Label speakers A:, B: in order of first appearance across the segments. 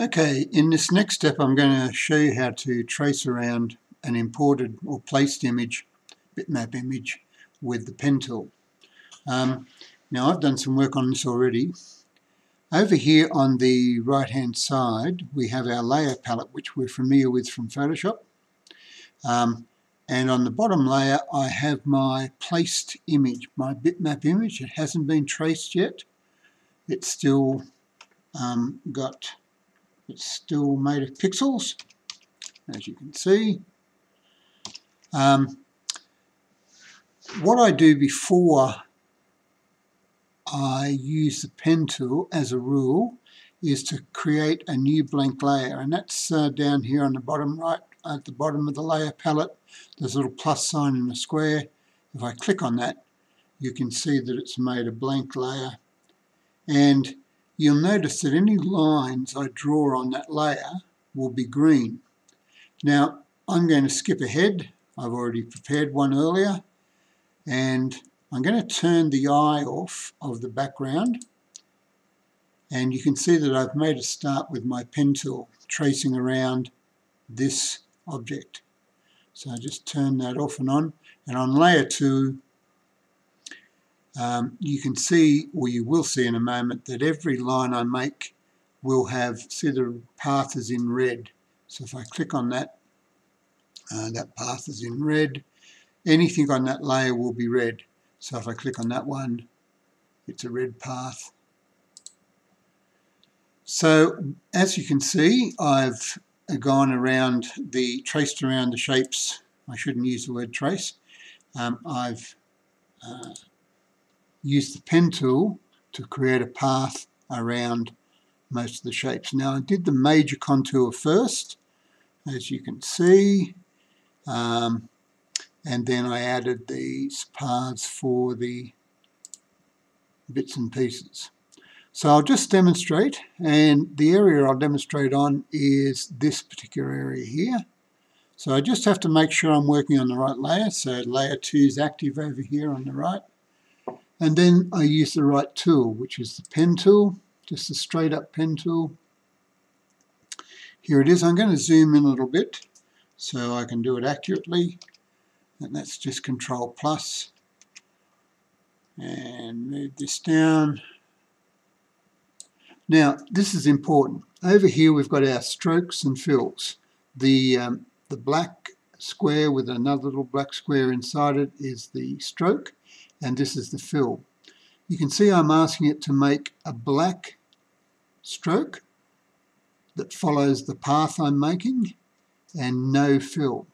A: Okay, in this next step I'm going to show you how to trace around an imported or placed image, bitmap image, with the pen tool. Um, now I've done some work on this already. Over here on the right hand side we have our layer palette which we're familiar with from Photoshop. Um, and on the bottom layer I have my placed image, my bitmap image. It hasn't been traced yet. It's still um, got it's still made of pixels, as you can see. Um, what I do before I use the pen tool as a rule is to create a new blank layer and that's uh, down here on the bottom right at the bottom of the layer palette. There's a little plus sign in a square. If I click on that you can see that it's made a blank layer. And you'll notice that any lines I draw on that layer will be green. Now I'm going to skip ahead. I've already prepared one earlier and I'm going to turn the eye off of the background and you can see that I've made a start with my pen tool tracing around this object. So I just turn that off and on and on layer 2 um, you can see, or you will see in a moment, that every line I make will have, see the path is in red. So if I click on that, uh, that path is in red. Anything on that layer will be red. So if I click on that one, it's a red path. So as you can see, I've gone around the, traced around the shapes. I shouldn't use the word trace. Um, I've uh, use the pen tool to create a path around most of the shapes. Now I did the major contour first, as you can see, um, and then I added these paths for the bits and pieces. So I'll just demonstrate, and the area I'll demonstrate on is this particular area here. So I just have to make sure I'm working on the right layer, so layer 2 is active over here on the right. And then I use the right tool, which is the pen tool, just a straight up pen tool. Here it is. I'm going to zoom in a little bit so I can do it accurately. And that's just Control plus. And move this down. Now, this is important. Over here we've got our strokes and fills. The, um, the black square with another little black square inside it is the stroke and this is the fill. You can see I'm asking it to make a black stroke that follows the path I'm making and no fill.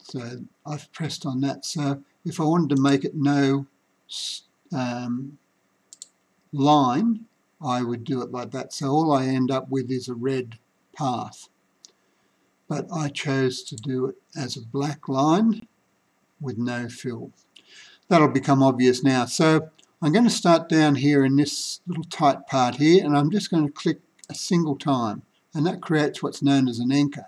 A: So I've pressed on that. So if I wanted to make it no um, line, I would do it like that. So all I end up with is a red path. But I chose to do it as a black line with no fill that'll become obvious now. So I'm going to start down here in this little tight part here and I'm just going to click a single time and that creates what's known as an anchor.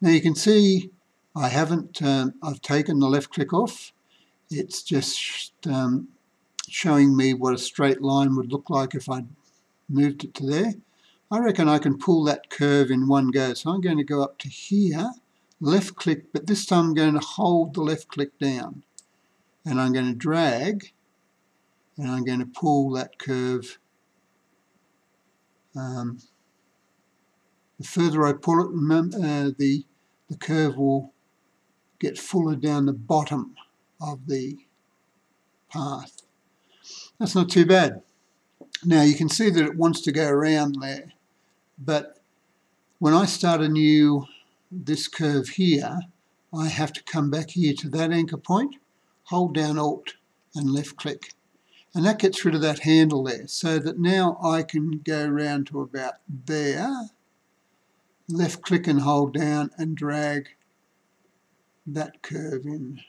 A: Now you can see I haven't, um, I've taken the left click off. It's just um, showing me what a straight line would look like if I moved it to there. I reckon I can pull that curve in one go. So I'm going to go up to here, left click, but this time I'm going to hold the left click down and I'm going to drag and I'm going to pull that curve um, the further I pull it uh, the the curve will get fuller down the bottom of the path. That's not too bad. Now you can see that it wants to go around there but when I start a new this curve here I have to come back here to that anchor point hold down Alt and left click. And that gets rid of that handle there so that now I can go around to about there, left click and hold down and drag that curve in.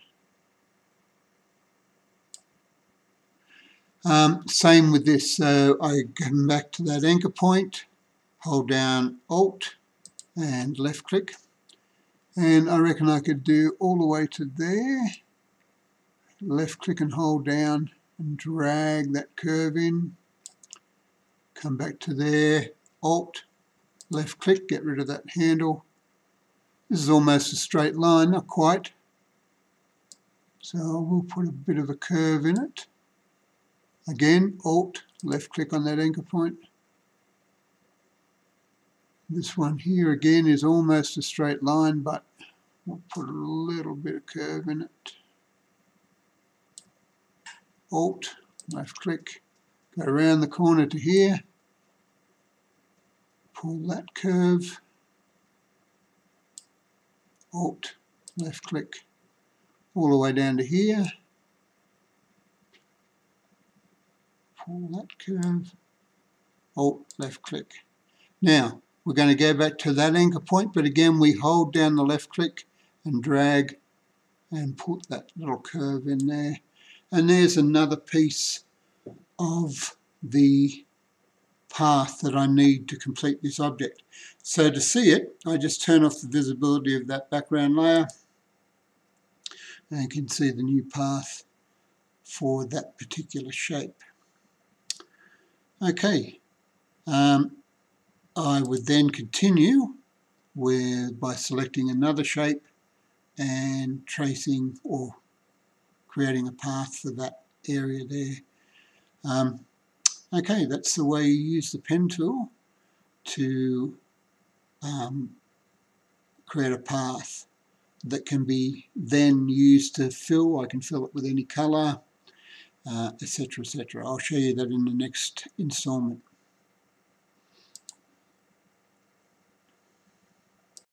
A: Um, same with this, so I come back to that anchor point, hold down Alt and left click, and I reckon I could do all the way to there left click and hold down and drag that curve in come back to there alt left click, get rid of that handle. This is almost a straight line, not quite. So we'll put a bit of a curve in it. Again, Alt, left click on that anchor point. This one here again is almost a straight line, but we'll put a little bit of curve in it. Alt, left click, go around the corner to here, pull that curve, Alt, left click, all the way down to here, pull that curve, Alt, left click. Now, we're going to go back to that anchor point, but again we hold down the left click and drag and put that little curve in there. And there's another piece of the path that I need to complete this object. So to see it, I just turn off the visibility of that background layer and you can see the new path for that particular shape. Okay, um, I would then continue with by selecting another shape and tracing or creating a path for that area there. Um, okay, that's the way you use the pen tool to um, create a path that can be then used to fill. I can fill it with any colour, etc., uh, etc. Et I'll show you that in the next installment.